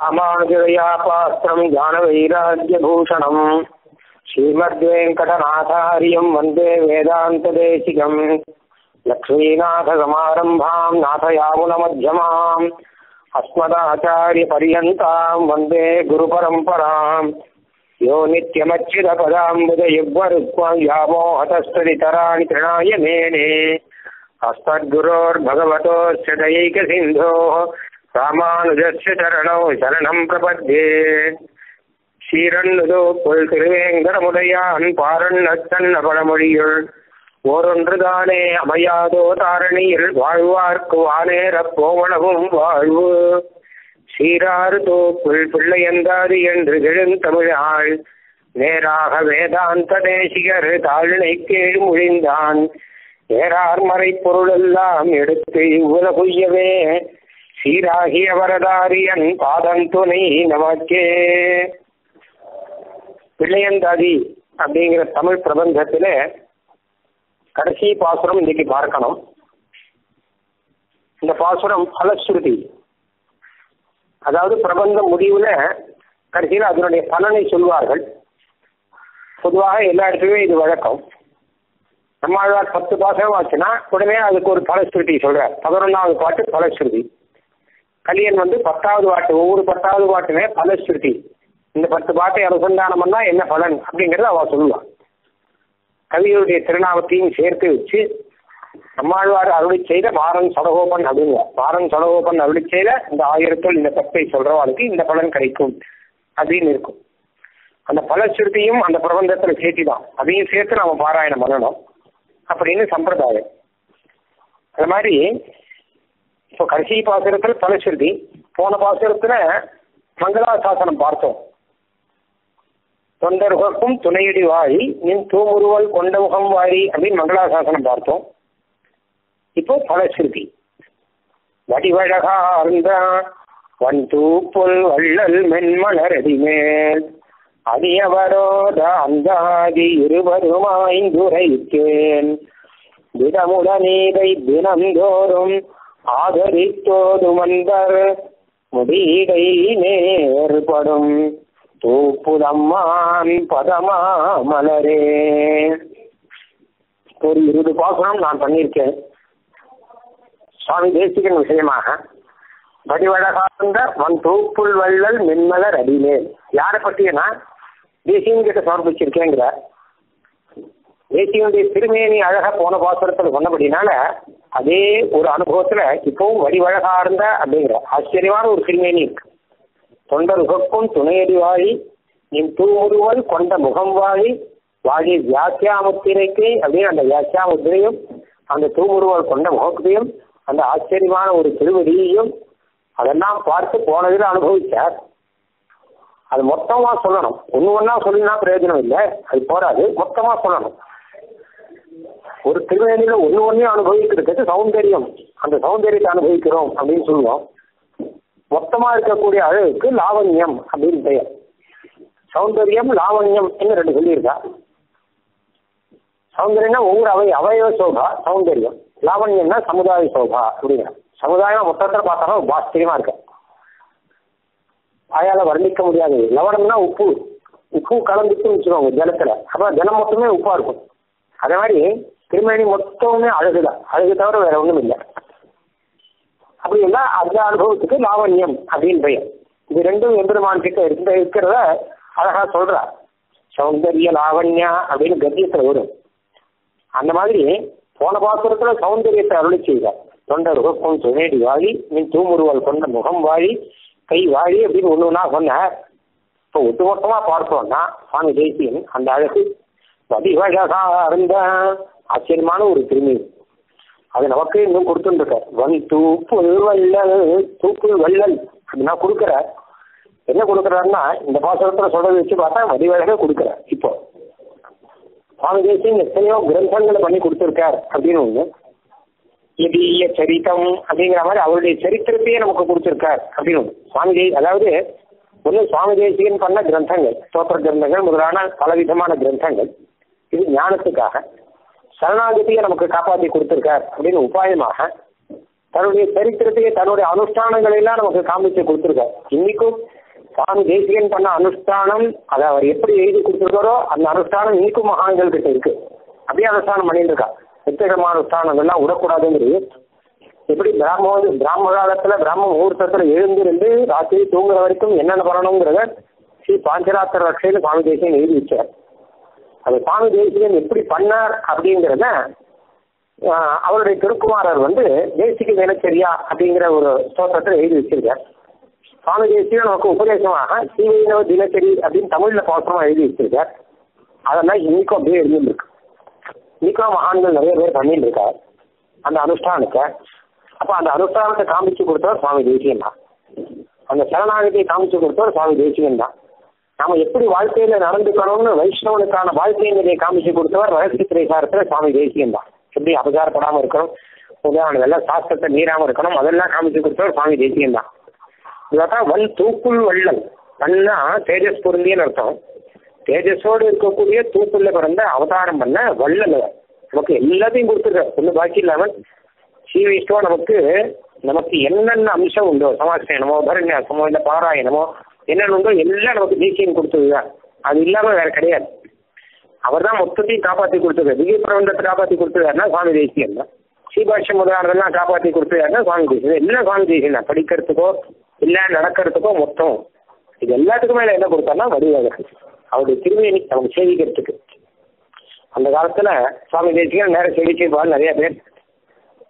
అమాజయాపాత్రం జ్ఞానవైరాగ్యభూషణం. శ్రీమద్వేంకటనాథార్యం వందే వేదాంతదేశికం. లక్ష్మీనాథసమారంభాం నాథయామునమధ్యమాం. అస్మదాచార్యపర్యంతాం వందే గురు పరంపరా యో నిత్యమచ్చిద నిత్యమచ్యుతపదాంబుజయుగ్వరుద్వ్యామోహతస్తరితరాణి తృణాయ మేనే అస్మద్గురోర్భగవతో అస్మద్గురోర్భగవతోశ్చ సింధో ராமானுஜஸ்ய சரணோ சரணம் பிரபத்தே சீரன்னுதோ புல் திருவேங்கடமுடையான் பாரண்ணத்தன்ன பழமொழியுள் ஓரொன்றுதானே அமையாதோ தாரணியில் வாழ்வார்க்கு வானேரப் போவனவும் வாழ்வு. சீராறு தோப்புள் பிள்ளையந்தாது என்று எழுந்தமிழாள் நேராக வேதாந்த தேசிகர் தாழ்னை கீழ் முழிந்தான். நேரார் மறை பொருளெல்லாம் எடுத்து உலகுய்யவே வரதாரியன் அவரதாரியன் துணை நமக்கே பிள்ளையந்தாதி அப்படிங்கிற தமிழ் பிரபந்தத்துல கடைசி பாசுரம் இன்னைக்கு பார்க்கணும் இந்த பாசுரம் பலஸ்ருதி அதாவது பிரபந்த முடிவுல கடைசியில் அதனுடைய பலனை சொல்வார்கள் பொதுவாக எல்லா இடத்துலையும் இது வழக்கம் நம்மாழ்வார் பத்து பாசகம் ஆச்சுன்னா உடனே அதுக்கு ஒரு பலஸ்ருதி சொல்றார் பதினொன்றாவது பாட்டு பலஸ்ருதி கலியன் வந்து பத்தாவது பாட்டு ஒவ்வொரு பத்தாவது பாட்டுமே பலஸ்ருதி. இந்த பத்து பாட்டை அனுசந்தானம் பண்ணா என்ன பலன் அப்படிங்கறத அவ சொல்லுவான் கவியருடைய திருநாமத்தையும் சேர்த்து வச்சு நம்மாழ்வார் அருளி செய்த மாறன் சடகோபன் அப்படிங்க மாறன் சடகோபன் அருளி செய்த இந்த ஆயிரத்தோல் இந்த பத்தை சொல்றவாளுக்கு இந்த பலன் கிடைக்கும் அப்படின்னு இருக்கும். அந்த பலஸ்ருதியும் அந்த பிரபந்தத்துல சேர்த்திதான். அதையும் சேர்த்து நாம பாராயணம் பண்ணணும் அப்படின்னு சம்பிரதாயம். அது மாதிரி இப்போ கடைசி பாசுரத்தில் பலஸ்ருதி போன பாசுரத்துல மங்களாசாசனம் பார்த்தோம். தொண்டர்களுக்கும் துணையடி வாழி நின் தூமுருவல் கொண்ட முகம் வாரி அப்படின்னு மங்களாசாசனம் பார்த்தோம். இப்போ பலஸ்ருதி வடிவழகார்ந்த வன் தூப்புல் வள்ளல் மென்மலரடி மேல் அடியவரோத அந்தாதி இருவருமாய்ந்துரைத்தேன். தினமுடனீதை தினந்தோறும் ஆதரித்தோது மந்தர் முடிடை நேர்படும் தூப்புதம்மான் பதமா மலரே ஒரு இருபது பாசனம் நான் பண்ணியிருக்கேன். சுவாமி தேசிகன் விஷயமாக. வடிவழகார்ந்த வன் தூப்புள் வள்ளல் மின்மலர் அடிமேல் யாரை பற்றியனா? தேசியன் கிட்ட சமர்ப்பிச்சிருக்கேங்கிற தேசியனுடைய திருமேனி அழக போன பாசுரத்தில் சொன்னபடினால அதே ஒரு அனுபவத்துல இப்பவும் வடிவழகார்ந்த அப்படிங்கிற ஆச்சரியமான ஒரு திருமேனி இருக்கு. தொண்டருகக்கும் துணையடி வாழி நின் தூமுருவல் கொண்ட முகம் வாழி வாழி வியாக்கியாமுத்திரைக்கு அப்படின்னு அந்த வியாக்கியாமுத்திரையும் அந்த தூமுருவல் கொண்ட முகத்தையும் அந்த ஆச்சரியமான ஒரு திருவடியையும் அதெல்லாம் பார்த்து போனதில் அனுபவிச்சார். அது மொத்தமா சொல்லணும். ஒன்று ஒன்றா சொல்லினா பிரயோஜனம் இல்லை. அது போராது மொத்தமா சொல்லணும். ஒரு திருவேணியில ஒன்று ஒன்றையும் அனுபவிக்கிறதுக்கு சௌந்தரியம். அந்த சௌந்தரியத்தை அனுபவிக்கிறோம் அப்படின்னு சொல்லுவோம். மொத்தமா இருக்கக்கூடிய அழகுக்கு லாவண்யம் அப்படின்னு பெயர். சௌந்தரியம் லாவண்யம் என்று ரெண்டு சொல்லியிருக்கா? சௌந்தரியம்னா ஒவ்வொரு அவை அவயவ சோபா சௌந்தரியம். லாவண்யம்னா சமுதாய சோபா அப்படிங்கிற சமுதாயம் மொத்தத்தில் பார்த்தாலும் ஆச்சரியமா இருக்கு. அயால வர்ணிக்க முடியாது. லவணம்னா உப்பு. உப்பு கலந்துட்டு வச்சுக்கோங்க ஜலத்துல. அப்ப ஜலம் மட்டுமே உப்பா இருக்கும். அதே மாதிரி திருமணி மொத்தமே அழகுதான். அழகு தவிர வேற ஒண்ணும் இல்லை அப்படி இல்லை அந்த அனுபவத்துக்கு லாவண்யம் அப்படின்னு பெயர். இது ரெண்டும் எம்பெருமான் கிட்ட இருந்த இருக்கிறத அழகா சொல்றா. சௌந்தரிய லாவண்யா அப்படின்னு கத்தியத்துல வரும். அந்த மாதிரி போன பாத்திரத்துல சௌந்தரியத்தை அருளி செய்தார். தொண்டர் உகப்பும் துணேடி வாழி நீ தூமுருவால் கொண்ட முகம் வாழி கை வாழி அப்படின்னு ஒன்று ஒன்றா சொன்னார். இப்போ ஒட்டுமொத்தமா பார்த்தோம்னா சுவாமி தேசியன் அந்த அழகு. வடிவழகா இருந்த ஆச்சரியமான ஒரு கிருமி. அது நமக்கு இன்னும் கொடுத்துருக்கார் வன் தூப்பு வள்ளல் தூப்பு வல்லல் அப்படின்னா கொடுக்குற. என்ன கொடுக்குறாருன்னா இந்த பாசனத்துல சொல்றதை வச்சு பார்த்தா வடிவழக கொடுக்குறார் இப்போ சுவாமி தேசியம் எத்தனையோ கிரந்தங்களை பண்ணி கொடுத்துருக்கார் அப்படின்னு ஒண்ணு. எதிய சரித்தம் அப்படிங்கிற மாதிரி அவருடைய சரித்திரத்தையே நமக்கு கொடுத்துருக்கார் அப்படின்னு ஒண்ணு. சுவாமி தேசி அதாவது ஒன்று சுவாமி தேசியன் பண்ண கிரந்தங்கள் ஸ்தோத்திர கிரந்தங்கள் முதலான பலவிதமான கிரந்தங்கள். இது ஞானத்துக்காக. சரணாகதியை நமக்கு காப்பாற்றி கொடுத்திருக்கார் அப்படின்னு உபாயமாக தன்னுடைய சரித்திரத்தையே தன்னுடைய அனுஷ்டானங்களை எல்லாம் நமக்கு காமிச்சு கொடுத்துருக்காரு. இன்னைக்கும் சுவாமி தேசிகன் பண்ண அனுஷ்டானம் அதை அவர் எப்படி எழுதி கொடுத்துருக்காரோ அந்த அனுஷ்டானம் இன்னைக்கும் மகான்கள் கிட்ட இருக்கு. அப்படியே அனுஷ்டானம் பண்ணிட்டு இருக்கா நித்தியகரமான அனுஷ்டானங்கள்லாம் விடக்கூடாதுங்கிறது. எப்படி பிராம பிராம காலத்துல பிராம முகூர்த்தத்துல எழுந்திருந்து ராத்திரி தூங்குற வரைக்கும் என்னென்ன பண்ணணுங்கிறத ஸ்ரீ பாஞ்சராத்திர ரட்சையில சுவாமி தேசிகன் எழுதி வச்சார். அது சுவாமி தேசிகன் எப்படி பண்ணார் அப்படிங்கிறத அவருடைய திருக்குமாரர் வந்து தேசிக தினச்சரியா அப்படிங்கிற ஒரு ஸ்தோத்திரத்தில் எழுதி வச்சிருக்கார். சுவாமி தேசிகன் நமக்கு உபதேசமாக ஸ்ரீவைணவ தினச்சரி அப்படின்னு தமிழ்ல பாசமா எழுதி வச்சிருக்கார். அதெல்லாம் இன்னைக்கும் அப்படியே எழுதிருக்கு இன்னைக்கும் மகான்கள் நிறைய பேர் பண்ணிட்டு இருக்கார் அந்த அனுஷ்டானத்தை. அப்ப அந்த அனுஷ்டானத்தை காமிச்சு கொடுத்தவர் சுவாமி தேசிகன் தான். அந்த சரணாகதியை காமிச்சு கொடுத்தவர் சுவாமி தேசிகன் தான். நாம எப்படி வாழ்க்கையில நடந்துக்கணும்னு வைஷ்ணவனுக்கான வாழ்க்கை நிலையை காமிச்சு கொடுத்தவர் ரகசிய திரைசாரத்துல சுவாமி தேசியம் தான். எப்படி அபகாரப்படாம இருக்கணும்? உதாரணம் எல்லாம் சாஸ்திரத்தை மீறாம இருக்கணும்? அதெல்லாம் காமிச்சு கொடுத்தவர் சுவாமி தேசியம் தான். இதான் வல் தூக்குள் வள்ளல். வன்னா தேஜஸ் பொருந்தியன்னு அர்த்தம். தேஜஸோடு இருக்கக்கூடிய தூக்குள்ள பிறந்த அவதாரம் பண்ண வள்ளல் நமக்கு எல்லாத்தையும் கொடுத்துருக்காரு. ஒன்றும் பாக்கி இல்லாமல் ஸ்ரீ வைஷ்ணவ நமக்கு நமக்கு என்னென்ன அம்சம் உண்டோ சமாசயனமோ பரண்யாசமோ இல்ல பாராயணமோ என்னென்ன உண்டோ எல்லாம் நமக்கு தேசியம் கொடுத்ததுதான். அது இல்லாம வேற கிடையாது. அவர் தான் மொத்தத்தையும் காப்பாத்தி கொடுத்தது. திவ்ய பிரபந்தத்தை காப்பாத்தி கொடுத்ததாருன்னா சுவாமி தேசியம் தான். ஸ்ரீபாஷ்யம் முதலானதெல்லாம் காப்பாத்தி கொடுத்ததாருன்னா சுவாமி தேசியம் எல்லாம் சுவாமி தேசியம் தான் படிக்கிறதுக்கோ இல்ல நடக்கிறதுக்கோ மொத்தம். இது எல்லாத்துக்கும் மேல என்ன கொடுத்தாருன்னா வடிவகர் அவருடைய திருமேனி அவங்க சேவிக்கிறதுக்கு. அந்த காலத்துல சுவாமி தேசிகன் நேரம் சேவிச்சிருப்பாங்க நிறைய பேர்.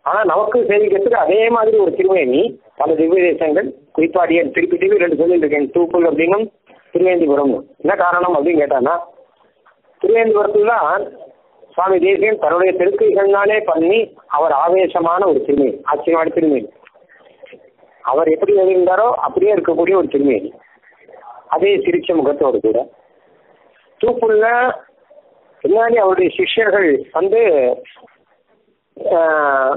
ஆனா நமக்கு சேவிக்கிறதுக்கு அதே மாதிரி ஒரு திருமேனி பல திவ்ய தேசங்கள் குறிப்பாடிய திருப்பி திருப்பி ரெண்டு சொல்லிட்டு இருக்கேன் தூப்புல் அப்படின்னும் திருவேந்திபுரம் என்ன காரணம் அப்படின்னு கேட்டான்னா திருவேந்திபுரத்தில் தான் சுவாமி தேசியன் தன்னுடைய திருக்கைகள்னாலே பண்ணி அவர் ஆவேசமான ஒரு திருமேனி ஆச்சரியமான திருமேனி. அவர் எப்படி எழுதியிருந்தாரோ அப்படியே இருக்கக்கூடிய ஒரு திருமேனி. அதே சிரிச்ச முகத்தோடு கூட. தூப்புள்ள பின்னாடி அவருடைய சிஷ்யர்கள் வந்து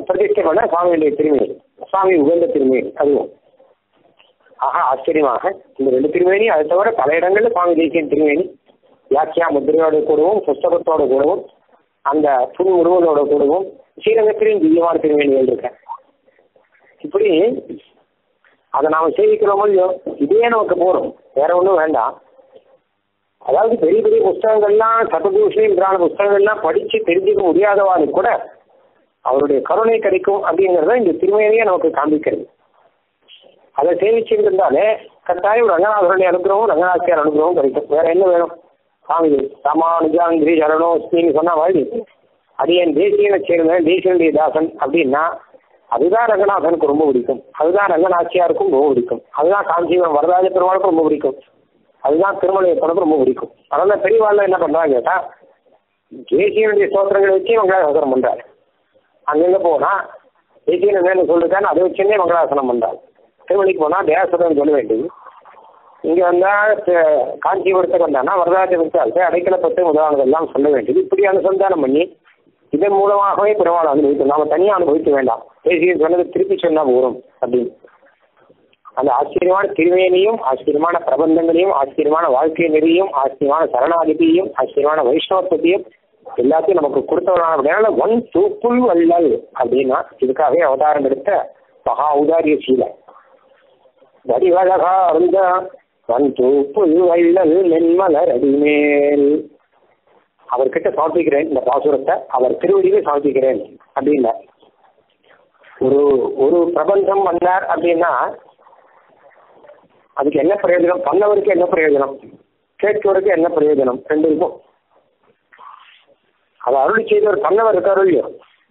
பிரதிஷ்டை பண்ண சுவாமியுடைய திருமேனி. சுவாமி உகந்த திருமேனி. அதுவும். ஆக ஆச்சரியமாக. இந்த ரெண்டு திருமேனி அதை தவிர பல இடங்கள்ல சுவாமி தேசியன் திருமேனி. வியாக்கியா முத்திரையோட கூடவும் புஸ்தகத்தோட கூடவும் அந்த புன்முருவனோட கூடவும் ஸ்ரீரங்கத்திலையும் திவ்யமான திருமேனிகள் இருக்க. இப்படி அதை நாம சேவிக்கிறோமோ இல்லையோ இதே நமக்கு போறோம். வேற ஒன்றும் வேண்டாம். அதாவது பெரிய பெரிய புஸ்தகங்கள்லாம் சததூஷணின்றான புஸ்தகங்கள்லாம் படிச்சு தெரிஞ்சுக்க முடியாதவாளுக்கு கூட அவருடைய கருணை கிடைக்கும் அப்படிங்கிறத இந்த திருமையிலேயே நமக்கு காண்பிக்கிறது. அதை சேவிச்சுட்டு இருந்தாலே கட்டாயம் ரங்கநாதருடைய அனுகிரகம் ரங்கநாச்சியார் அனுகிரகம் கிடைக்கும். வேற என்ன வேணும்? சாமி ராமானுஜாங்கிரி சரணோஸ்மின்னு சொன்ன மாதிரி அது என் தேசியனை சேர்ந்தேன் தேசியனுடைய தாசன் அப்படின்னா அதுதான் ரங்கநாதனுக்கு ரொம்ப பிடிக்கும். அதுதான் ரங்கநாச்சியாருக்கும் ரொம்ப பிடிக்கும். அதுதான் காஞ்சிபுரம் வரதாஜ பெருமாளுக்கும் ரொம்ப பிடிக்கும். அதுதான் திருமலையப்பனுக்கு ரொம்ப பிடிக்கும். அதனால பெரியவாள்லாம் என்ன பண்றாங்க கேட்டா தேசியனுடைய சோத்திரங்களை வச்சு மங்களாசாசனம் பண்றாரு. அங்கங்க போனா தேசியன் வேணும் சொல்லிருக்கான்னு அதை வச்சுன்னே மங்களாசனம் பண்றாரு திருமலைக்கு போனா தேவசதம் சொல்ல வேண்டியது. இங்க வந்தா த- காஞ்சிபுரத்துக்கு வந்தானா வரதாஜபுரத்தை அடைக்கலப்பட்டு முதலானதெல்லாம் சொல்ல வேண்டியது. இப்படி அனுசந்தானம் பண்ணி இதன் மூலமாகவே பெருமாள் அனுபவிக்கும் நாம தனியா அனுபவிக்க வேண்டாம். பேசிய சொன்னது திருப்பி சொன்னா போதும் அப்படின்னு. அந்த ஆச்சரியமான திருவேணியும் ஆச்சரியமான பிரபந்தங்களையும் ஆச்சரியமான வாழ்க்கை நெறியும் ஆச்சரியமான சரணாதிபியும் ஆச்சரியமான வைஷ்ணவத்தையும் எல்லாத்தையும் நமக்கு கொடுத்தவனான அப்படின்னா ஒன் சூப்புள் வள்ளல் அப்படின்னா இதுக்காகவே அவதாரம் எடுத்த மகா உதாரிய சீலை. வடிவழகா இருந்த வன் தூப்புள் வள்ளல் மென்மலர் அடிமேல். அவர்கிட்ட சமர்ப்பிக்கிறேன் இந்த பாசுரத்தை அவர் திருவடியிலே சமர்ப்பிக்கிறேன் அப்படின்னா. ஒரு ஒரு பிரபஞ்சம் வந்தார் அப்படின்னா அதுக்கு என்ன பிரயோஜனம்? பண்ணவருக்கு என்ன பிரயோஜனம்? கேட்கவருக்கு என்ன பிரயோஜனம்? ரெண்டு இருக்கும். அதை அருள் செய்தவர் பண்ணவர் இருக்காரு இல்லையோ?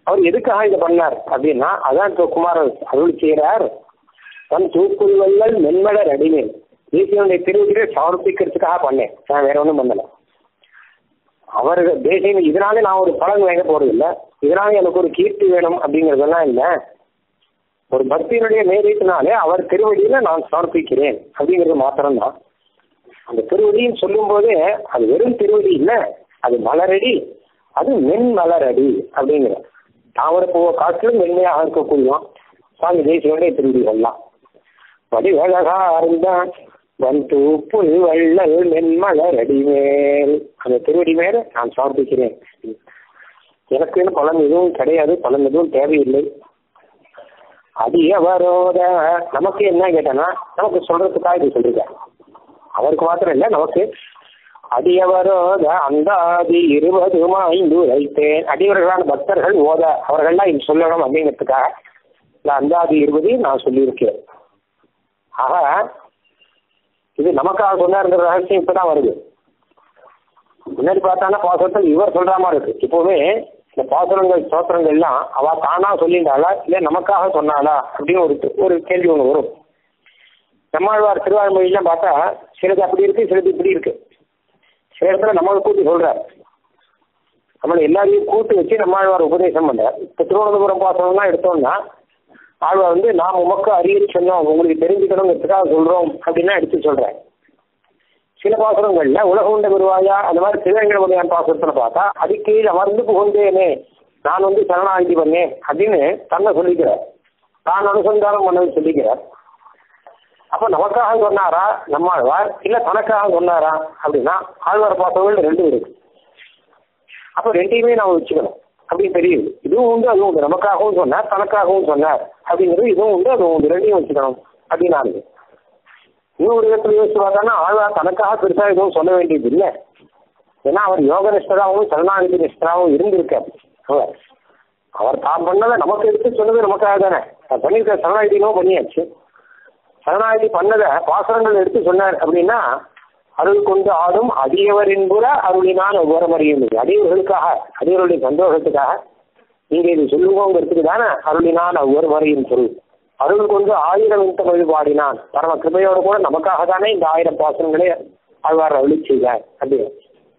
அவர் எதுக்காக இதை பண்ணார் அப்படின்னா அதான் இப்போ குமாரன் அருள் செய்கிறார். தன் தூக்குள்வல்லல் மென்மலர் அடிமேல் தேசியனுடைய திருவிழியை சமர்ப்பிக்கிறதுக்காக பண்ணேன். நான் வேற ஒன்றும் பண்ணல. அவர் தேசியம் இதனால நான் ஒரு பலன் வாங்க போறதில்லை. இதனால எனக்கு ஒரு கீர்த்தி வேணும் அப்படிங்கிறதெல்லாம் இல்லை. ஒரு பக்தியினுடைய மேலீட்டினாலே அவர் திருவடியில நான் சமர்ப்பிக்கிறேன் அப்படிங்கிறது மாத்திரம்தான். அந்த திருவடின்னு சொல்லும் போதே அது வெறும் திருவடி இல்லை அது மலரடி. அது மென் மலரடி அப்படிங்கிற. தாமரை பூவை காட்டிலும் மென்மையாக இருக்கக்கூடிய சுவாமி தேசியனுடைய திருவடிகள்லாம். வடிவழகா இருந்தான் வந்து புல் வள்ளல் மென்மலரடி மேல். அந்த திருவடி மேல நான் சமர்ப்பிக்கிறேன். எனக்குன்னு பலன் எதுவும் கிடையாது. பலன் எதுவும் தேவையில்லை. அடியவரோத நமக்கு என்ன கேட்டேன்னா நமக்கு சொல்றதுக்காக இது சொல்லிருக்க அவருக்கு மாத்திரம் இல்லை நமக்கு அடியவரோத அந்தாதி இருபதுமா ஐந்து வைத்தேன் அடியவர்களான பக்தர்கள் ஓத அவர்கள்லாம் இது சொல்லணும் அப்படிங்கிறதுக்காக இந்த அந்தாதி இருபது நான் சொல்லியிருக்கேன் ஆக இது நமக்காக சொன்னாருங்கிற ரகசியம் இப்பதான் வருது. முன்னாடி பார்த்தானா பாசுரத்தில் இவர் சொல்ற மாதிரி இருக்கு. இப்பவுமே இந்த பாசுரங்கள் சோத்திரங்கள்லாம் அவ தானா சொல்லிட்டாளா இல்ல நமக்காக சொன்னாளா அப்படின்னு ஒரு ஒரு கேள்வி ஒன்று வரும். நம்மாழ்வார் திருவாய்மொழியெல்லாம் பார்த்தா சிலது அப்படி இருக்கு சிலது இப்படி இருக்கு. இடத்துல நம்மளை கூட்டி சொல்றார். நம்மளை எல்லாரையும் கூட்டி வச்சு நம்மாழ்வார் உபதேசம் பண்றார். இப்போ திருவனந்தபுரம் பாசனம்லாம் எடுத்தோம்னா ஆழ்வார் வந்து நாம் உமக்கு அறிய சொன்னோம். உங்களுக்கு தெரிஞ்சுக்கணுங்கிறதுக்காக சொல்றோம். அப்படின்னா எடுத்து சொல்றேன் சில பாசுரங்கள்ல உலக உண்ட குருவாயா? அந்த மாதிரி திருவேங்கடமுடியான் பாசுரத்துல பார்த்தா அதுக்கு கீழே அமர்ந்து புகுந்தேனே. நான் வந்து சரணாகி பண்ணேன். அப்படின்னு தன்னை சொல்லிக்கிறார். தான் அனுசந்தானம் பண்ணது சொல்லிக்கிறார். அப்ப நமக்காக சொன்னாரா? நம்மாழ்வார் இல்ல தனக்காக சொன்னாரா? அப்படின்னா ஆழ்வார் பார்த்தவர்கள் ரெண்டும் இருக்கு. அப்ப ரெண்டையுமே நாம வச்சுக்கணும். அப்படின்னு தெரியுது. இதுவும் உண்டு அதுவும் உண்டு. நமக்காகவும் சொன்னார் தனக்காகவும் சொன்னார். அப்படிங்கிறது இதுவும் உண்டு அதுவும் உண்டு. ரெண்டையும் வச்சுக்கணும். அப்படின்னு இன்னொரு விதத்துல யோசிச்சு பார்த்தோம்னா ஆழ்வார் தனக்காக பெருசா எதுவும் சொல்ல வேண்டியது இல்லை. ஏன்னா அவர் யோக நிஷ்டராகவும் சரணாகதி நிஷ்டராகவும் இருந்திருக்கார். அவர். அவர் தான் பண்ணதை நமக்கு எடுத்து சொன்னது நமக்காக தானே. பண்ணியிருக்க சரணாகதினோ பண்ணியாச்சு. சரணாகதி பண்ணதை பாசனங்கள் எடுத்து சொன்னார் அப்படின்னா அருள் கொண்டு ஆடும் அடியவரின் புற அருளினால் ஓரமறியும் அடியவர்களுக்காக அடியவருடைய சந்தோஷத்துக்காக நீங்க இது சொல்லுவோங்கிறதுக்கு தானே அருளினால் ஓரமறையும் சொல். அருள் கொண்டு ஆயிரம் இந்த வழிபாடினான் பரம கிருபையோடு கூட நமக்காக தானே இந்த ஆயிரம் பாசனங்களே ஆழ்வார் அருளி செய்தார். அப்படின்னு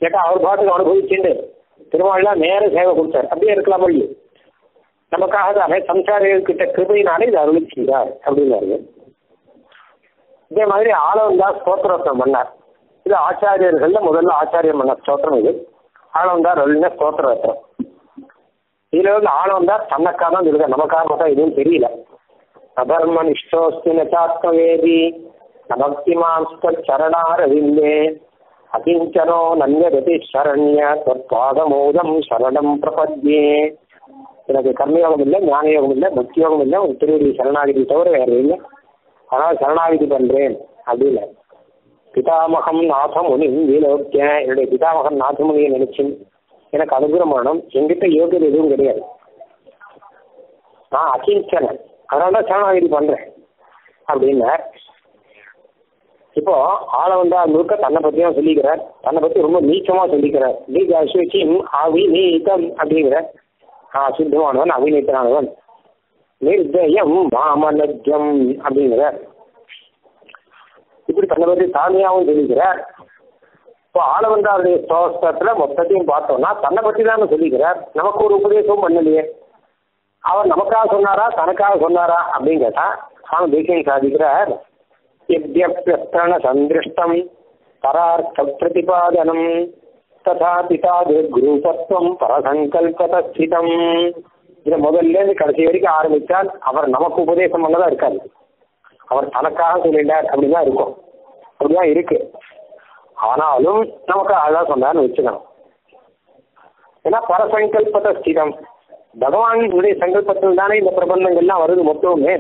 கேட்டா அவர் பாட்டுக்கு அனுபவிச்சுண்டு திருமாவளா நேர சேவை கொடுத்தார். அப்படியே இருக்கலாம் வழி. நமக்காக தானே சம்சாரிகள் கிட்ட கிருபையினாலே இது அருளி செய்தார் அப்படின்னாரு. இதே மாதிரி ஆளவந்தார் ஸ்தோத்திரத்தம் பண்ணார். இது ஆச்சாரியர்கள்ல முதல்ல ஆச்சாரியம் பண்ண ஸ்தோத்திரம் இது. ஆளவந்தார் அருளின ஸ்தோத்திர இதுல வந்து ஆளவந்தார் தன்னக்காரன் இருக்க சொல்லுங்க நமக்காக மட்டும் எதுவும் தெரியல. அபர்ம நிஷ்டோஸ்தி நச்சாத்மவேதி சரணாரவிந்தே அகிஞ்சனோ நன்யகதி சரண்ய தற்பாதமோதம் சரணம் பிரபத்யே. எனக்கு கர்மயோகம் இல்லை ஞான யோகம் இல்லை பக்தி யோகம் இல்லை ஒரு திருவடி சரணாகிதி தவிர வேற இல்லை ஆனால் சரணாகிதி பண்றேன் அப்படின்னு. பிதாமகம் நாதமுனி வீலோக்கிய என்னுடைய பிதாமகன் நாதமுனியை நினைச்சு எனக்கு அனுகிரமானம். எங்கிட்ட யோகியது எதுவும் கிடையாது. நான் அகிஞ்சனன் அதனால தான் சரணாகிதி பண்றேன். அப்படின்னார் இப்போ ஆளை வந்து முழுக்க தன்னை பத்தியும் சொல்லிக்கிறார். தன்னை பத்தி ரொம்ப நீச்சமா சொல்லிக்கிறார். நீ அசுவச்சியும் அவிநீதம் அப்படிங்கிற. அசுத்தமானவன் அவிநீத்தனானவன் நிர்பயம் மாமலஜம் அப்படிங்கிறார் இப்படி தன்னை பற்றி தானியாவும் சொல்லிக்கிறார். இப்போ ஆளவந்தாருடைய ஸ்தோத்திரத்துல மொத்தத்தையும் பார்த்தோம்னா தன்னை பற்றி தான் சொல்லிக்கிறார். நமக்கு ஒரு உபதேசமும் பண்ணலையே. அவர் நமக்காக சொன்னாரா தனக்காக சொன்னாரா அப்படின்னு கேட்டா சுவாமி தேசியம் சாதிக்கிறார். எப்யப்பிரஸ்தரண சந்திருஷ்டம் பரார்த்த பிரதிபாதனம் ததா பிதா குரூபத்துவம் பரசங்கல்பதஸ்திதம். இதை முதல்ல இருந்து கடைசி வரைக்கும் ஆரம்பித்தால் அவர் நமக்கு உபதேசம் பண்ணதான் இருக்காது. அவர் தனக்காக சொல்லிட்டார் அப்படின்னு இருக்கும். அப்படிதான் இருக்கு. ஆனாலும் நமக்கு அதான் சொன்னார்னு வச்சுக்கணும். ஏன்னா பரசங்கல்பத ஸ்திரம் பகவானுடைய சங்கல்பத்தில் தானே இந்த பிரபந்தங்கள்லாம் வருது மொத்தமுமே.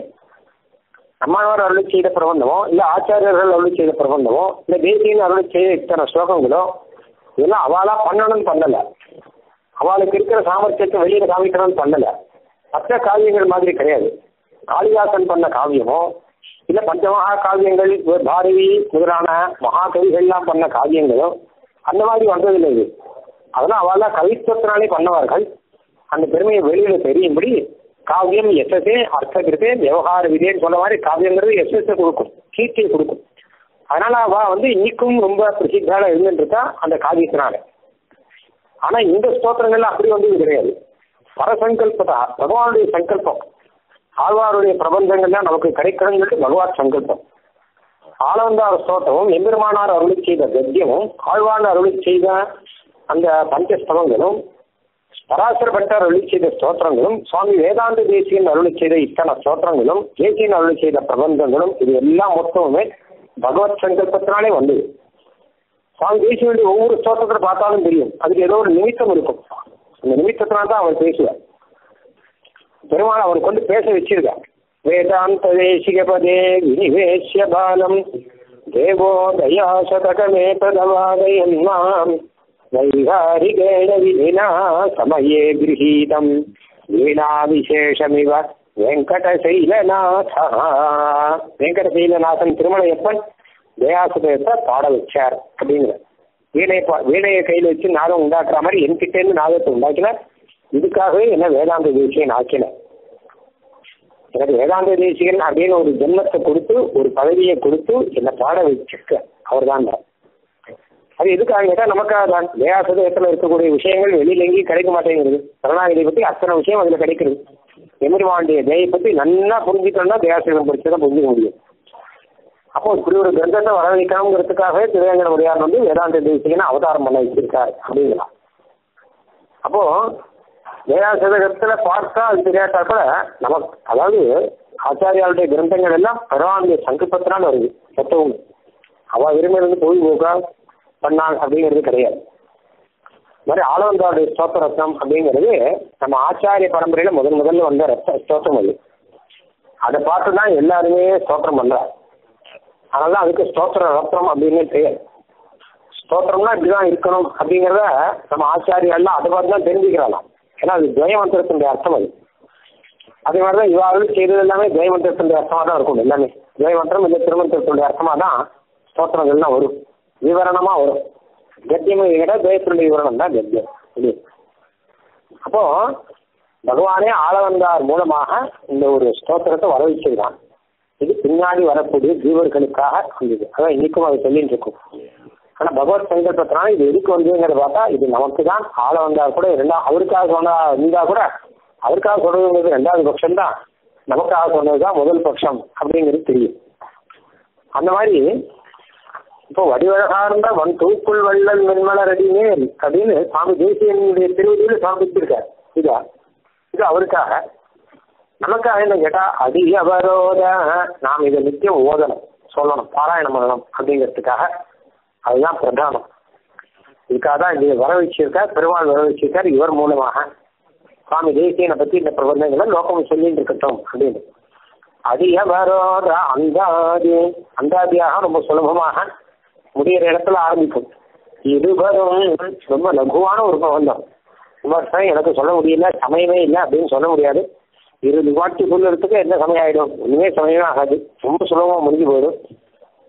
அம்மாவார் அருள் செய்த பிரபந்தமோ இல்ல ஆச்சாரியர்கள் அருள் செய்த பிரபந்தமோ இல்ல தேசியன் அருள் செய்த இத்தனை ஸ்லோகங்களோ இதெல்லாம் அவளா பண்ணணும்னு பண்ணல. அவளுக்கு இருக்கிற சாமர்த்தியத்தை வெளியில காமிக்கணும்னு பண்ணல. மற்ற காவியங்கள் மாதிரி கிடையாது. காளிதாசன் பண்ண காவியமோ இல்ல பஞ்சமகா காவியங்கள் பாரதி முதலான மகாகவிகள்லாம் பண்ண காவியங்களும் அந்த மாதிரி வந்ததில்லை இது. அதெல்லாம் தான் கவித்துவத்தினாலே பண்ணவார்கள். அந்த பெருமையை வெளியில தெரியும்படி காவியம் எஸ்எஸ்ஏ அர்த்தகிருத்தே விவகார விதேன்னு சொன்ன மாதிரி காவியங்கிறது எஸ்எஸ்ஏ கொடுக்கும் கீர்த்தியை கொடுக்கும். அதனால அவ வந்து இன்னைக்கும் ரொம்ப பிரசித்தால இருந்துட்டு இருக்கா அந்த காவியத்தினால. ஆனா இந்த ஸ்தோத்திரங்கள்ல அப்படி வந்து கிடையாது. பரசங்கல்பதா பகவானுடைய சங்கல்பம். ஆழ்வாருடைய பிரபஞ்சங்கள்லாம் நமக்கு கிடைக்கணுங்கிறது பகவான் சங்கல்பம். ஆளவந்தார் ஸ்தோத்திரமும் எம்பெருமானார் அருளி செய்த கத்தியமும் ஆழ்வான் அருளி செய்த அந்த பஞ்சஸ்தவங்களும் பராசர பட்டார் அருளி செய்த ஸ்தோத்திரங்களும் சுவாமி வேதாந்த தேசியன் அருளி செய்த இத்தனை ஸ்தோத்திரங்களும் தேசியன் அருளி செய்த பிரபந்தங்களும் இது எல்லாம் மொத்தமுமே பகவத் சங்கல்பத்தினாலே வந்தது. சுவாமி தேசியனுடைய ஒவ்வொரு ஸ்தோத்திரத்தை பார்த்தாலும் தெரியும். அதுக்கு ஏதோ ஒரு நிமித்தம் இருக்கும். அந்த நிமித்தத்தினால தான் அவர் பேசுவார். பெருமாள் அவர் கொண்டு பேச வச்சிருக்கார். வேதாந்த தேசிக பதே வினிவேசிய பாலம். தேவோ தயாசதகமே ததவாதயன் மாம் வைகாரிகேண சமயே கிரகீதம் வீணா விசேஷமிவ வெங்கடசைலநாத. வெங்கடசைலநாதன் திருமலையப்பன் தயாசுதத்தை பாட வச்சார் அப்படிங்கிற. வீணை வீணையை கையில் வச்சு நாதம் உண்டாக்குற மாதிரி என்கிட்டேருந்து நாதத்தை உண்டாக்கின இதுக்காகவே என்ன வேதாந்த தேசியன் ஆக்கின எனக்கு வேதாந்த தேசியன் அப்படின்னு ஒரு ஜென்மத்தை கொடுத்து ஒரு பதவியை கொடுத்து என்னை பாட வச்சிருக்க. அவர் தான் அது எதுக்காக கேட்டால் நமக்காக தான். தயாசுதத்தில் இருக்கக்கூடிய விஷயங்கள் வெளியில எங்கேயும் கிடைக்க மாட்டேங்கிறது சரணாகதியை பற்றி அத்தனை விஷயம் அதில் கிடைக்கிறது. எமிர்வாண்டிய தேயை பற்றி நல்லா புரிஞ்சுக்கணும்னா தயாசுதம் படிச்சு தான் புரிஞ்சுக்க முடியும். அப்போ இப்படி ஒரு கிரந்தத்தை வர வைக்கணுங்கிறதுக்காகவே திருவேங்கட முடியார் வந்து வேதாந்த தேசிகனை அவதாரம் பண்ண வச்சிருக்காரு அப்படிங்களா அப்போ வேதாசதகத்துல பார்த்தா அது தெரியாட்டா கூட நமக்கு அதாவது ஆச்சாரியாளுடைய கிரந்தங்கள் எல்லாம் பகவானுடைய சங்கல்பத்தினால வருது மொத்தவும் அவ பொய் போகா பண்ணாங்க அப்படிங்கிறது கிடையாது. மாதிரி ஆளவந்தாருடைய ஸ்தோத்த ரத்னம் அப்படிங்கிறது நம்ம ஆச்சாரிய பரம்பரையில முதல் முதல்ல வந்த ரத்த ஸ்தோத்திரம் அது. அதை பார்த்து தான் எல்லாருமே ஸ்தோத்திரம் பண்றாரு அதனால அதுக்கு ஸ்தோத்திர ரத்னம் அப்படின்னு பெயர். ஸ்தோத்திரம்னா இப்படிதான் இருக்கணும் அப்படிங்கிறத நம்ம ஆச்சாரியெல்லாம் அதை பார்த்து தான் தெரிஞ்சுக்கிறாங்க. ஏன்னா அது துவயமந்திரத்தினுடைய அர்த்தம் அது. அதே மாதிரி தான் செய்தது எல்லாமே துவயமந்திரத்தினுடைய அர்த்தமாக தான் இருக்கும் எல்லாமே. துவயமந்திரம் இல்லை திருமந்திரத்தினுடைய அர்த்தமாக தான் ஸ்தோத்திரங்கள்லாம் வரும். விவரணமாக வரும். கத்தியம் விட துவயத்தினுடைய விவரணம் தான் கத்தியம். இது. அப்போ பகவானே ஆளவந்தார் மூலமாக இந்த ஒரு ஸ்தோத்திரத்தை வரவிச்சிருக்கான் இது பின்னாடி வரக்கூடிய ஜீவர்களுக்காக இருந்தது அதான் இன்னைக்கும் அது சொல்லிட்டு இருக்கும். ஆனா பகவத் சங்கல்பத்தினால இது எதுக்கு வந்ததுங்கிறத பார்த்தா இது நமக்கு தான் ஆள வந்தா கூட ரெண்டா அவருக்காக சொன்னா இருந்தா கூட அவருக்காக சொல்றதுங்கிறது ரெண்டாவது பட்சம் தான் நமக்காக சொன்னதுதான் முதல் பட்சம் அப்படிங்கிறது தெரியும். அந்த மாதிரி இப்போ வடிவழகார்ந்த வன் தூக்குள் வள்ளல் மென்மலர் அடிமேல் அப்படின்னு சுவாமி தேசியனுடைய திருவடியில் சமர்ப்பிச்சிருக்கார் இதா இது அவருக்காக. நமக்காக என்ன கேட்டா அடி அவரோத நாம் இதை நித்தியம் ஓதணும் சொல்லணும் பாராயணம் பண்ணணும் அப்படிங்கிறதுக்காக அதுதான் பிரதானம். இதுக்காக தான் இங்க வர வச்சிருக்கார் பெருமாள் வர வச்சிருக்கார் இவர் மூலமாக. சுவாமி தேசியனை பத்தி இந்த பிரபந்தங்களை லோகம் சொல்லிட்டு இருக்கட்டும் அப்படின்னு. அதிக வரோத அந்தாதி அந்தாதியாக ரொம்ப சுலபமாக முடிகிற இடத்துல ஆரம்பிக்கும் இருவரும் ரொம்ப லகுவான ஒரு பிரபந்தம் விமர்சனம் எனக்கு சொல்ல முடியல சமயமே இல்லை அப்படின்னு சொல்ல முடியாது. இரு நிவாட்டி சொல்லுறதுக்கு என்ன சமயம் ஆயிடும் ஒன்றுமே சமயம் ஆகாது ரொம்ப சுலபமா முடிஞ்சு போயிடும்.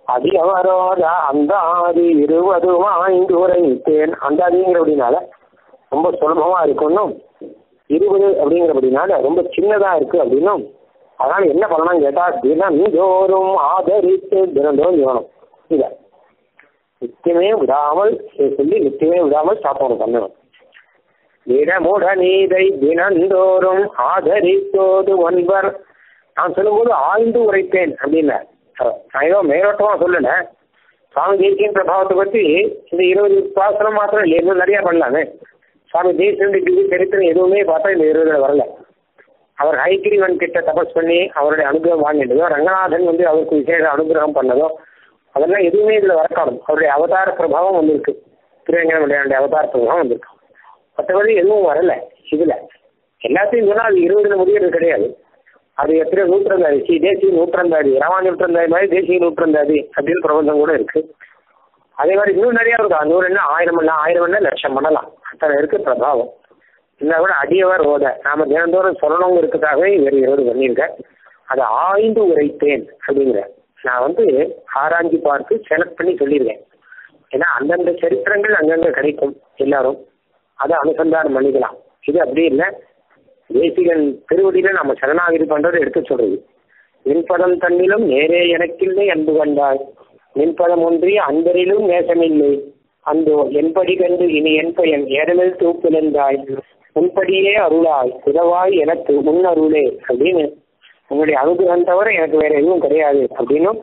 அதி அவரோத அந்த ஆதி இருவதுமா இங்கு உரைத்தேன். அந்த ஆதிங்கிற அப்படின்னால ரொம்ப சுலபமா இருக்கணும். இருபது அப்படிங்கிறபடினால ரொம்ப சின்னதா இருக்கு அப்படின்னும். அதனால என்ன பண்ணணும் கேட்டா தினந்தோறும் ஆதரித்து தினந்தோறும் வேணும் இதை நித்தியமே விடாமல் சொல்லி நித்தியமே விடாமல் சாப்பாடு பண்ணணும் தினமுட தினந்தோறும் ஆதரித்தோது ஒன்பர். நான் சொல்லும்போது ஆழ்ந்து உரைத்தேன் அப்படின்னு. நான் ஏதோ மேலோட்டமா சொல்லல. சுவாமி தேசியின் பிரபாவத்தை பத்தி இந்த இருபது பாசனம் மாத்திரம் இல்லை இன்னும் நிறைய பண்ணலாமே. சுவாமி தேசியனுடைய திவ்ய சரித்திரம் எதுவுமே பார்த்தா இந்த இருபதுல வரல. அவர் ஹைகிரிவன் கிட்ட தபஸ் பண்ணி அவருடைய அனுகிரகம் வாங்கிட்டதோ ரங்கநாதன் வந்து அவருக்கு விசேஷ அனுகிரகம் பண்ணதோ அதெல்லாம் எதுவுமே இதுல வரக்காணும் அவருடைய அவதார பிரபாவம் வந்திருக்கு. திருவேங்கனுடைய அவதார பிரபாவம் வந்திருக்கு. மற்றபடி எதுவும் வரல இதுல. எல்லாத்தையும் சொன்னா அது இருபதுல முடியறது கிடையாது. அது எத்தனை நூற்றந்தாதி சி தேசிய நூற்றந்தாதி ராமா நூற்றந்தாதி மாதிரி தேசிய நூற்றந்தாதி அப்படின்னு பிரபந்தம் கூட இருக்கு. அதே மாதிரி இன்னும் நிறைய இருக்கும் நூறு என்ன ஆயிரம் பண்ணலாம் ஆயிரம் என்ன லட்சம் பண்ணலாம். அத்தனை இருக்கு பிரபாவம். இல்லை கூட அடியவர் ஓத நாம தினந்தோறும் சொல்லணுங்கிறதுக்காகவே இவர் இருபது பண்ணியிருக்க அதை ஆய்ந்து உரைத்தேன் அப்படிங்கிற. நான் வந்து ஆராய்ச்சி பார்த்து செலக்ட் பண்ணி சொல்லியிருக்கேன். ஏன்னா அந்தந்த சரித்திரங்கள் அங்கங்க கிடைக்கும் எல்லாரும். அதை அனுசந்தானம் பண்ணிக்கலாம். இது அப்படி இல்லை. தேசிகன் திருவடியில நம்ம சரணாகிரி பண்றதை எடுத்து சொல்றது. நின்பதம் தன்னிலும் நேரே எனக்கில்லை அன்பு கண்டாய். நின்பதம் ஒன்றிய அன்பரிலும் நேசமில்லை. அந்தோ என்படி கண்டு இனி என் பயன் ஏறமில் தூப்பிழந்தாய் உன்படியே அருளாய். உதவாய் எனக்கு முன் அருளே அப்படின்னு உங்களுடைய அனுகிரகம் தவிர எனக்கு வேற எதுவும் கிடையாது அப்படின்னும்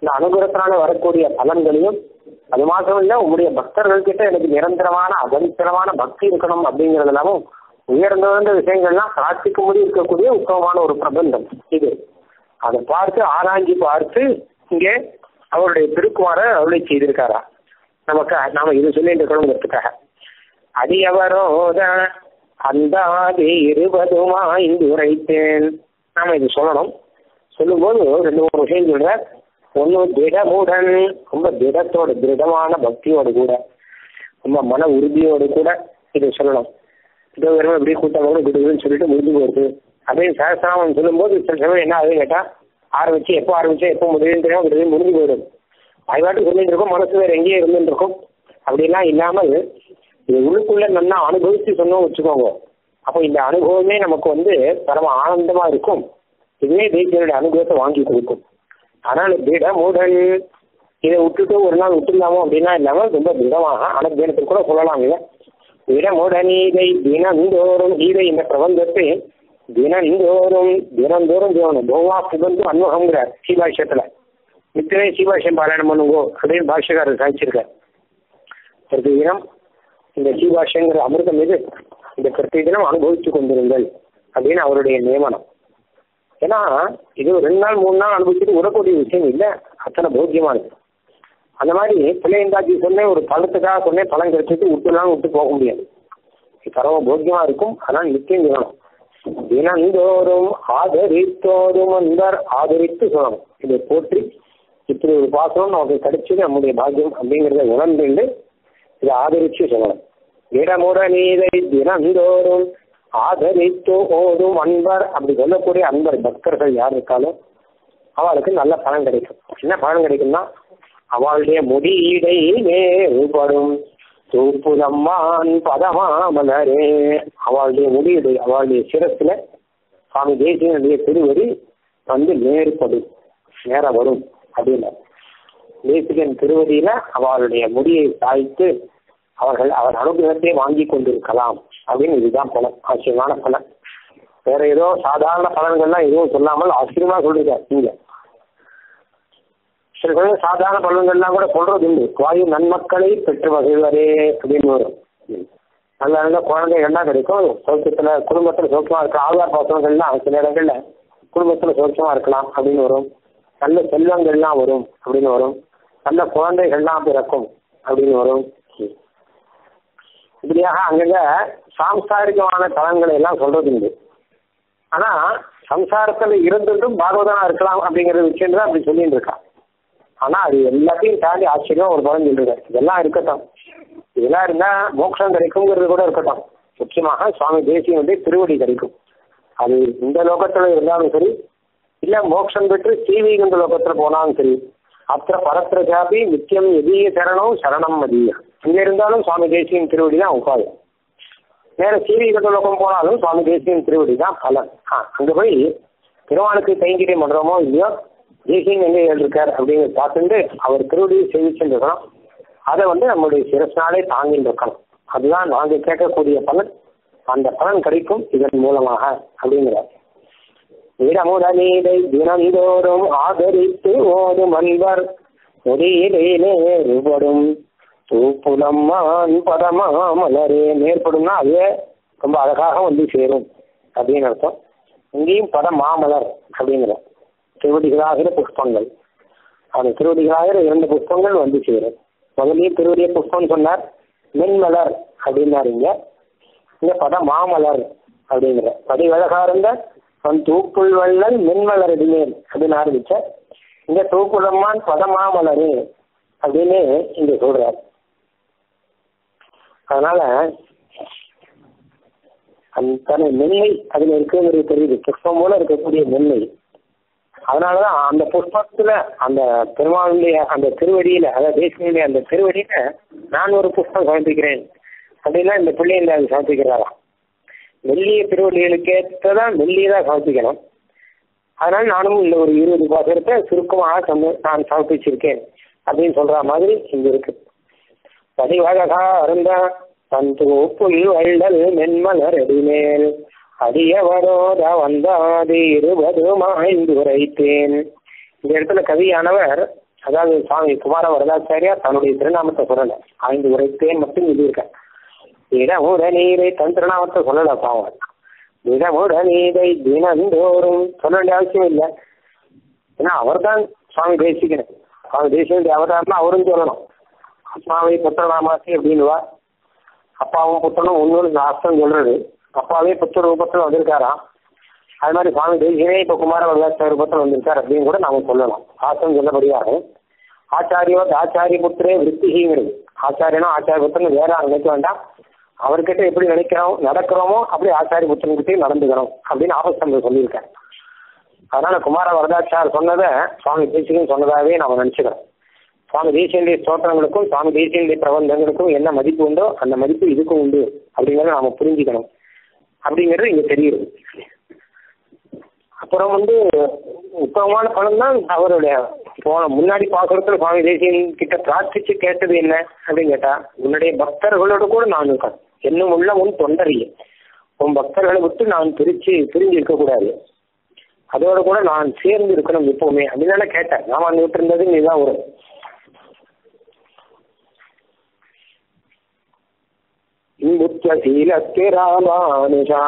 இந்த அனுகிரகத்தினால வரக்கூடிய பலன்களையும் அது மாத்திரம் இல்ல உங்களுடைய பக்தர்கள் கிட்ட எனக்கு நிரந்தரமான அகந்திரமான பக்தி இருக்கணும் அப்படிங்கறதெல்லாமும் உயர்ந்த உயர்ந்த விஷயங்கள்லாம் பிரார்த்திக்கும்படி இருக்கக்கூடிய உத்தமமான ஒரு பிரபந்தம் இது. அதை பார்த்து ஆராய்ஞ்சி பார்த்து இங்கே அவருடைய திருக்குமார அருளை செய்திருக்காரா? நமக்கு நாம இது சொல்லிட்டு இருக்கணுங்கிறதுக்காக. அடியவரோத அந்தாதி இருபதுமா இங்கு உரைத்தேன் நாம இது சொல்லணும். சொல்லும்போது ரெண்டு மூணு விஷயம் சொல்ற ஒன்று திடமுடன் ரொம்ப திடத்தோட திருடமான பக்தியோடு கூட ரொம்ப மன உறுதியோடு கூட இதை சொல்லணும். இதோ வெறும் இப்படி கூட்டம் கூட சொல்லிட்டு முடிஞ்சு போகுது அதே சகசிராமம் சொல்லும்போது சில சமயம் என்ன ஆகுதுன்னு கேட்டா ஆரம்பிச்சு எப்போ ஆரம்பிச்சா எப்போ முடியுன்னு தெரியாம முடிஞ்சு போயிடும். வாய்வாட்டு சொல்லிட்டு இருக்கும் மனசு வேற எங்கேயே இருந்துட்டு இருக்கும். அப்படிலாம் இல்லாமல் இது உள்ளுக்குள்ள நல்லா அனுபவிச்சு சொன்னோம் வச்சுக்கோங்க. அப்போ இந்த அனுபவமே நமக்கு வந்து பரம ஆனந்தமா இருக்கும். இதுவே தேசியனுடைய அனுபவத்தை வாங்கி கொடுக்கும். ஆனால் திடமுடன் இதை விட்டுட்டு ஒரு நாள் விட்டுருந்தாமோ அப்படின்னா இல்லாம ரொம்ப திடமாக அனுபவத்துக்கு கூட சொல்லலாம் இதை. திடமுடன் தினந்தோறும் கீதை இந்த பிரபந்தத்தை தினந்தோறும் தினந்தோறும் தேவனும் போவா புகழ்ந்து அன்வகங்கிறார் சீபாஷ்யத்துல. நித்திரை சீபாஷ்யம் பாராயணம் பண்ணுங்கோ அப்படின்னு பாஷ்யக்காரர் சாதிச்சிருக்கார் பிரதி தினம் இந்த சீபாஷ்யங்கிற அமிர்தம் இது இந்த பிரதி தினம் அனுபவித்து கொண்டிருங்கள் அப்படின்னு அவருடைய நியமனம். ஏன்னா இது ஒரு ரெண்டு நாள் மூணு நாள் அனுபவிச்சுட்டு விடக்கூடிய விஷயம் இல்லை. அத்தனை போக்கியமானது அந்த மாதிரி பிள்ளையந்தாச்சி சொன்னேன் ஒரு பழத்துக்காக சொன்னேன் பழம் கிடைச்சிட்டு விட்டுலாம் விட்டு போக முடியாது. பரவ போக்கியமா இருக்கும். ஆனால் நிச்சயம் சொல்லணும். தினந்தோறும் ஆதரித்தோறும் அன்பர் ஆதரித்து சொல்லணும். இதை போற்றி இப்படி ஒரு பாசனம் நமக்கு கிடைச்சது நம்முடைய பாக்கியம் அப்படிங்கிறத உணர்ந்துண்டு இதை ஆதரிச்சு சொல்லணும். இடமுடனீதை தினந்தோறும் ஆதரித்து ஓடும் அன்பர் அப்படி சொல்லக்கூடிய அன்பர் பக்தர்கள் யார் இருக்காலும் அவளுக்கு நல்ல பலன் கிடைக்கும். என்ன பலன் கிடைக்கும்னா அவளுடைய முடியீடை வேறுபடும் தூப்புதம்மான் பதமாமலரே. அவளுடைய முடியீடு அவளுடைய சிரத்துல சுவாமி தேசியனுடைய திருவடி வந்து நேர்படும் நேர வரும் அப்படின்னு. தேசிகன் திருவடியில அவளுடைய முடியை சாய்த்து அவர்கள் அவர் அனுகிரகத்தை வாங்கி கொண்டிருக்கலாம். அப்படின்னு இதுதான் பலன். ஆச்சரியமான பலன். வேற ஏதோ சாதாரண பலன்கள்லாம் எதுவும் சொல்லாமல் ஆச்சரியமா சொல்லிருக்காரு நீங்க சில பேர் சாதாரண பலன்கள்லாம் கூட சொல்றது உண்டு. வாயு நன்மக்களை பெற்று வகைவரே அப்படின்னு வரும். நல்ல நல்ல குழந்தைகள்லாம் கிடைக்கும்? சௌக்கியத்துல குடும்பத்துல சௌக்கியமா இருக்கலாம் ஆதார் பாசனங்கள்லாம் சில இடங்கள்ல குடும்பத்துல சௌக்கியமா இருக்கலாம் அப்படின்னு வரும். நல்ல செல்வங்கள்லாம் வரும் அப்படின்னு வரும். நல்ல குழந்தைகள்லாம் பிறக்கும் அப்படின்னு வரும். இப்படியாக அங்கங்க சாம்சாரிகமான தலங்களை எல்லாம் சொல்றது உண்டு ஆனா சம்சாரத்துல இருந்துட்டும் பாகவதனா இருக்கலாம் அப்படிங்கிற விஷயம் தான் அப்படி சொல்லிட்டு இருக்கான் ஆனா அது எல்லாத்தையும் தாண்டி ஆச்சரியம் ஒரு பலன் சொல்லிருக்காரு. இதெல்லாம் இருக்கட்டும். இதெல்லாம் இருந்தா மோட்சம் கிடைக்குங்கிறது கூட இருக்கட்டும். முக்கியமாக சுவாமி தேசியனுடைய திருவடி கிடைக்கும். அது இந்த லோகத்துல இருந்தாலும் சரி இல்ல மோட்சம் பெற்று ஸ்ரீவீகந்த லோகத்துல போனாலும் சரி அத்த பரத்திர ஜாபி நித்தியம் எதிய சரணம் சரணம் மதியம் இங்க இருந்தாலும் சுவாமி தேசியன் திருவடி தான் உபாயம். வேற ஸ்ரீவைகுண்ட லோகம் போனாலும் சுவாமி தேசியன் திருவடி தான் பலன். ஆ அங்க போய் திருவானுக்கு கைங்கரியம் பண்றோமோ இல்லையோ தேசியம் எங்க இருக்கார் அப்படிங்கிறத பார்த்துட்டு அவர் திருவடியை சேவிச்சுட்டு அதை வந்து நம்மளுடைய சிரஸ்னாலே தாங்கிட்டு இருக்கணும். அதுதான் நாங்க கேட்கக்கூடிய பலன். அந்த பலன் கிடைக்கும் இதன் மூலமாக அப்படிங்கிறார். இடமுடனீதை தினந்தோறும் ஆதரித்து ஓடும் அன்பர் முடியிலே பூப்புலம்மான் பதமா மலரே மேற்படும்னா அதே ரொம்ப அழகாக வந்து சேரும் அப்படின்னு அர்த்தம். இங்கேயும் பத மாமலர் அப்படிங்கிற திருவடிகளாகிற புஷ்பங்கள். அந்த திருவடிகளாகிற இரண்டு புஷ்பங்கள் வந்து சேரும். முதலே திருவடிய புஷ்பம் சொன்னார் மென்மலர் அப்படின்னாரு இங்க. இந்த பத மாமலர் அப்படிங்கிற படி அழகா இருந்த அவன் தூப்புள் வள்ளல் மென்மலர் இடிமேல் அப்படின்னு ஆரம்பிச்ச இந்த தூப்புளம்மான் பதமாமலரு அப்படின்னு இங்க சொல்றாரு. அதனால அந்த மென்மை அதுல இருக்கிறது தெரியுது. புஷ்பம் போல இருக்கக்கூடிய மென்மை. அதனாலதான் அந்த புஷ்பத்துல அந்த பெருமாளுடைய அந்த திருவடியில அதாவது தேசியனுடைய அந்த திருவடியில நான் ஒரு புஷ்பம் சமர்ப்பிக்கிறேன். அப்படின்னா இந்த பிள்ளைங்க அது சமர்ப்பிக்கிறாராம் வெள்ளிய திருவடிகளுக்கேற்றதான் ஏற்றதான் சமர்ப்பிக்கணும். அதனால நானும் இந்த ஒரு இருபது பாசத்தை சுருக்கமாக சம நான் சமர்ப்பிச்சிருக்கேன். அப்படின்னு சொல்ற மாதிரி இங்க இருக்கு. பதிவழகா அருந்த தந்து புல் வள்ளல் மென்மலரடிமேல் அடியவரோத வந்தாதி இருபது மாய்ந்து உரைத்தேன். இந்த இடத்துல கவியானவர் அதாவது சுவாமி குமார வரதாச்சாரியா தன்னுடைய திருநாமத்தை சொல்லல. ஆய்ந்து உரைத்தேன் மட்டும் சொல்லியிருக்க இடமுட நீரை தன் திருநாமத்தை சொல்லல பாவம். இடமுட நீரை தினந்தோறும் சொல்ல வேண்டிய அவசியம் இல்லை. ஏன்னா அவர் தான் சுவாமி தேசிக்கிறேன் சுவாமி தேசிய அவதாரம் அவரும் சொல்லணும். அப்பாவை புத்திரநாமாசி அப்படின்னுவா அப்பாவும் புத்தனும் ஒன்று சாஸ்திரம் சொல்றது. அப்பாவே புத்திர ரூபத்தில் வந்திருக்காராம். அது மாதிரி சுவாமி தேசியனே இப்போ குமார வரலாற்று ரூபத்தில் வந்திருக்கார் அப்படின்னு கூட நாம சொல்லலாம். சாஸ்திரம் சொன்னபடியாக ஆச்சாரியோ ஆச்சாரிய புத்திரே விற்பிங்கிறது ஆச்சாரியனோ ஆச்சாரிய புத்திரன் வேற நினைக்க வேண்டாம். அவர்கிட்ட எப்படி நினைக்கிறோம் நடக்கிறோமோ அப்படி ஆச்சாரிய புத்திரன்கிட்டயும் நடந்துக்கிறோம் அப்படின்னு ஆபஸ்தம்பர் சொல்லியிருக்காரு. அதனால குமார வரதாச்சார் சொன்னதை சுவாமி தேசிகன் சொன்னதாகவே நாம நினைச்சுக்கிறோம். சுவாமி தேசியனுடைய ஸ்தோத்திரங்களுக்கும் சுவாமி தேசியனுடைய பிரபந்தங்களுக்கும் என்ன மதிப்பு உண்டோ அந்த மதிப்பு இதுக்கும் உண்டு. அப்படிங்கிறத நாம புரிஞ்சுக்கணும். அப்படிங்கிறது இங்க தெரியுது. அப்புறம் வந்து உத்தமமான பலன் தான் அவருடைய போன முன்னாடி பாசுரத்துல சுவாமி தேசியன் கிட்ட பிரார்த்திச்சு கேட்டது என்ன அப்படின்னு கேட்டா உன்னுடைய பக்தர்களோட கூட நான் இருக்கேன். என்னும் உள்ள உன் தொண்டறிய உன் பக்தர்களை விட்டு நான் பிரிச்சு பிரிஞ்சு இருக்கக்கூடாது அதோட கூட நான் சேர்ந்து இருக்கணும் எப்பவுமே அப்படின்னு கேட்டேன். நான் வந்து விட்டு இருந்தது நீதான் ஒரு இன்புற்ற ராமானுஷா ராமானுஜா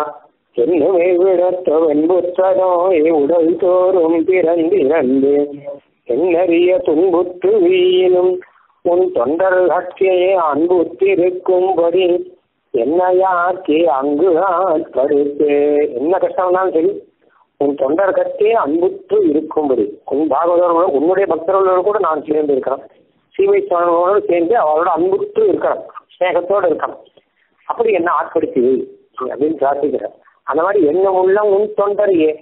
என்னுமே விடத்த வெண்புற்றதோ உடல் தோறும் பிறந்திறந்து என்னறிய துன்புற்று வீணும் உன் தொண்டர் கட்சியே அன்புத்திருக்கும்படி என்னையாக்கி அங்கு ஆட்படுத்து என்ன கஷ்டம்னாலும் சரி உன் தொண்டர் கட்டே அன்புற்று இருக்கும்படி உன் பாகவதர்களோட உன்னுடைய பக்தர்களோடு கூட நான் சேர்ந்து இருக்கிறேன் சீமை சுவாமிகளோடு சேர்ந்து அவரோட அன்புற்று இருக்கிறேன் ஸ்நேகத்தோடு இருக்கணும் அப்படி என்ன ஆட்படுத்தி வை அப்படின்னு பிரார்த்திக்கிறேன். அந்த மாதிரி எண்ணம் உள்ளம் உன் தொண்டரையே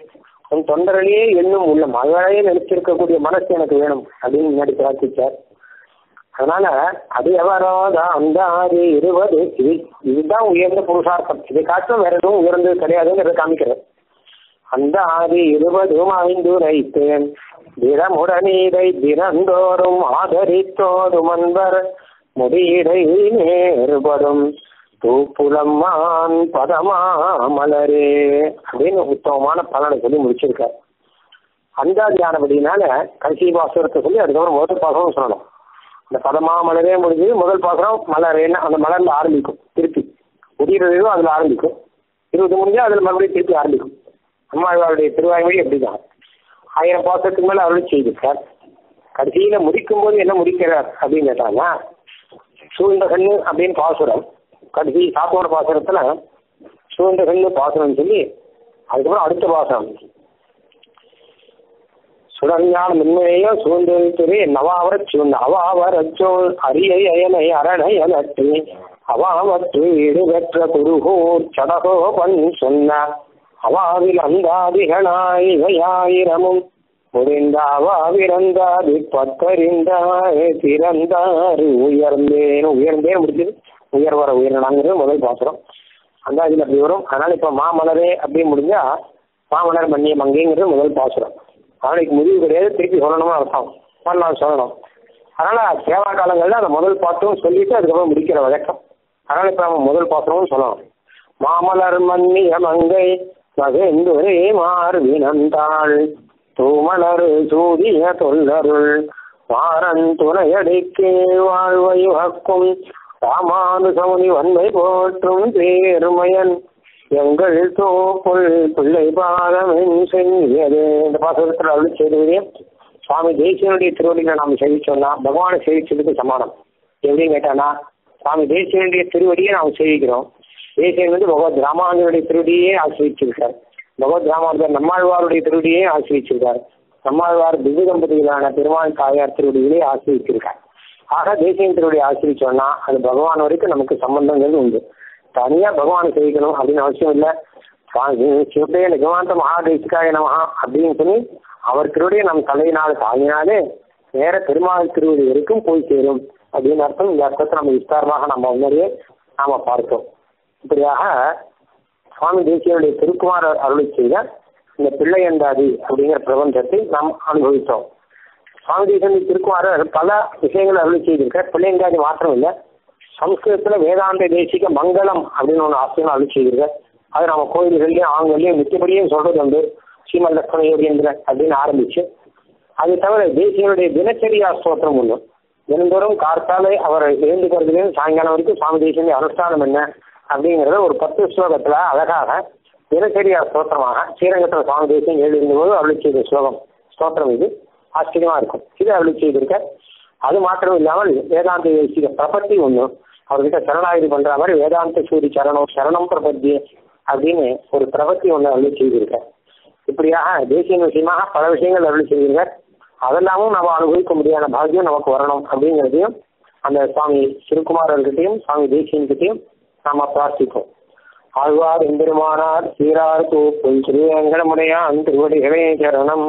உன் தொண்டரையே எண்ணும் உள்ளம் அதையே நினைச்சிருக்கக்கூடிய மனசு எனக்கு வேணும் அப்படின்னு முன்னாடி பிரார்த்திச்சார். அதனால அது எவரோதா அந்த ஆறு இருபது இது இதுதான் உயர்ந்த புருஷார்த்தம். இதை காட்டும் வேற எதுவும் உயர்ந்தது கிடையாதுங்கிறத காமிக்கிறேன். அந்த ஆறு இருபதும் ஐந்து ரைத்தேன் தினமுடனீரை தினந்தோறும் ஆதரித்தோடும் அன்பர் முடியிடை நேருபடும் தூப்புலம்மான் பதமா மலரே அப்படின்னு உத்தமமான பலனை சொல்லி முடிச்சிருக்கார். அந்தாதியானபடினால கடைசி பாசுரத்தை சொல்லி அதுக்கப்புறம் முதல் பாசனம் சொல்லணும். அந்த பதமா மலரே முடிஞ்சு முதல் பாசனம் மலரேன்னு அந்த மலர்ல ஆரம்பிக்கும் திருப்பி. முடிகிறதோ அதுல ஆரம்பிக்கும். இருபது முடிஞ்சா அதுல மறுபடியும் திருப்பி ஆரம்பிக்கும். அம்மாவாருடைய திருவாய்மொழி அப்படிதான். ஆயிரம் பாசத்துக்கு மேல அருள் செய்திருக்கார். கடைசியில முடிக்கும் போது என்ன முடிக்கிறார் அப்படின்னு கேட்டாங்கன்னா சூழ்ந்த கண்ணு அப்படின்னு பாசுரம் கடைசி சாத்தோட பாசுரத்துல சூழ்ந்த கண்ணு பாசுரம் சொல்லி அதுக்கப்புறம் அடுத்த பாசனம் சுடஞ்ஞான மின்மையோ சுதந்திரத்துறை நவாவர சூழ்ந்த அவாவர சோழ் அரியை அயனை அரணை அலற்றி அவாவற்று ஈடுபெற்ற குருகோ சடகோ பண் சொன்ன அவாவில் அந்தாதிகளாய் இவையாயிரமும் முடிந்த அவாவிறந்தாதி பத்தறிந்தாய் திறந்தாறு உயர்ந்தேன் உயர்ந்தேன் உயர் உயர்வர உயர்னாங்கிறது முதல் பாசுரம். அந்த அதில் அப்படி வரும். அதனால இப்போ மாமலரே அப்படின்னு முடிஞ்சா மாமலர் மன்னிய மங்கைங்கிறது முதல் பாசுரம். நாளைக்கு முடிவு கிடையாது. திருப்பி சொல்லணுமா அர்த்தம். பண்ணலாம் சொல்லணும். அதனால சேவா காலங்களில் அந்த முதல் பாத்திரம் சொல்லிட்டு அதுக்கப்புறம் முடிக்கிற வழக்கம். அதனால இப்போ நம்ம முதல் பாத்திரமும் சொல்லணும். மாமலர் மன்னிய மங்கை மகிழ்ந்துரே மார்வினந்தாள் தூமலர் சூரிய தொல்லருள். மாறன் துணையடிக்கு வாழ்வை வக்கும் ராமானுசமுனி வன்மை போற்றும் பேருமையன். எங்கள் தோப்புள் பிள்ளை பாதமென் செஞ்சியது இந்த பாசகத்தில் அருள் செய்ததே சுவாமி தேசியனுடைய திருவடிகளை நாம் சேவிச்சோம்னா பகவானை சேவிச்சதுக்கு சமானம். எப்படின்னு கேட்டானா சுவாமி தேசியனுடைய திருவடியை நாம் சேவிக்கிறோம். தேசியன் வந்து பகவத் ராமானுடைய திருவடியே ஆசிரிச்சிருக்கார் பகவத் ராமானுஜர் நம்மாழ்வாருடைய திருவடியே ஆசிரிச்சிருக்கார் நம்மாழ்வார் திவ்ய தம்பதிகளான பெருமாள் தாயார் திருவடிகளே ஆசிரிச்சிருக்கார் ஆக தேசியத்தினுடைய திருவடி சொன்னா அது பகவான் வரைக்கும் நமக்கு சம்பந்தங்கிறது உண்டு. தனியா பகவானை சேவிக்கணும் அப்படின்னு அவசியம் இல்லை. சிவபே நிகமாந்த மகாதேசிகாய நமகா அப்படின்னு சொல்லி அவர் நம் தலையினால் தாங்கினாலே நேர பெருமாள் திருவடி வரைக்கும் போய் சேரும். அப்படின்னு அர்த்தம். இந்த அர்த்தத்தை நம்ம விஸ்தாரமாக நம்ம முன்னாடியே நாம பார்த்தோம். இப்படியாக சுவாமி தேசியனுடைய திருக்குமார் அருளை செய்த இந்த பிள்ளையந்தாதி அப்படிங்கிற பிரபஞ்சத்தை நாம் அனுபவித்தோம். சுவாமி தேசியனுடைய திருக்குமாரர் பல விஷயங்களை அருள் செய்திருக்கார் பிள்ளைங்காதி மாத்திரம் இல்லை. சம்ஸ்கிருதத்துல வேதாந்த தேசிக மங்களம் அப்படின்னு ஒன்று ஆசிரியர் அருள் செய்திருக்கார் அது நம்ம கோயில்கள்லயும் ஆண்கள்லயும் மிச்சபடியும் சொல்றது வந்து ஸ்ரீமன் லக்ஷ்மண அப்படின்னு ஆரம்பிச்சு. அது தவிர தேசியனுடைய தினச்சரியா ஸ்தோத்திரம் ஒன்று தினந்தோறும் கார்த்தாலே அவர் எழுந்துக்கிறதுலேருந்து சாயங்காலம் வரைக்கும் சுவாமி தேசியனுடைய அனுஷ்டானம் என்ன அப்படிங்கிறத ஒரு பத்து ஸ்லோகத்துல அழகாக தினச்சரியா ஸ்தோத்திரமாக ஸ்ரீரங்கத்தில் சுவாமி தேசியம் எழுதிருந்தபோது அருள் செய்த ஸ்லோகம் ஸ்தோத்திரம் இது. ஆச்சரியமா இருக்கும். இது அவளுக்கு செய்திருக்க. அது மாத்திரம் இல்லாமல் வேதாந்த தேசிக பிரபத்தி ஒண்ணு. அவர்கிட்ட சரணாயுதி பண்ற மாதிரி வேதாந்த சூரி சரணம் சரணம் பிரபத்தி அப்படின்னு ஒரு பிரபத்தி ஒண்ணு அருள் செய்திருக்க. இப்படியாக தேசிய விஷயமாக பல விஷயங்கள் அருள் செய்திருக்க. அதெல்லாமும் நம்ம அனுபவிக்க முடியாத பாக்கியம் நமக்கு வரணும் அப்படிங்கிறதையும் அந்த சுவாமி சிறுகுமாரர்கிட்டையும் சுவாமி தேசியன்கிட்டையும் நாம பிரார்த்திப்போம் ஆழ்வார் எம்பெருமானார் சீரார் தூப்பும் திருவேங்கடமுடையான் திருவடிகளே சரணம்.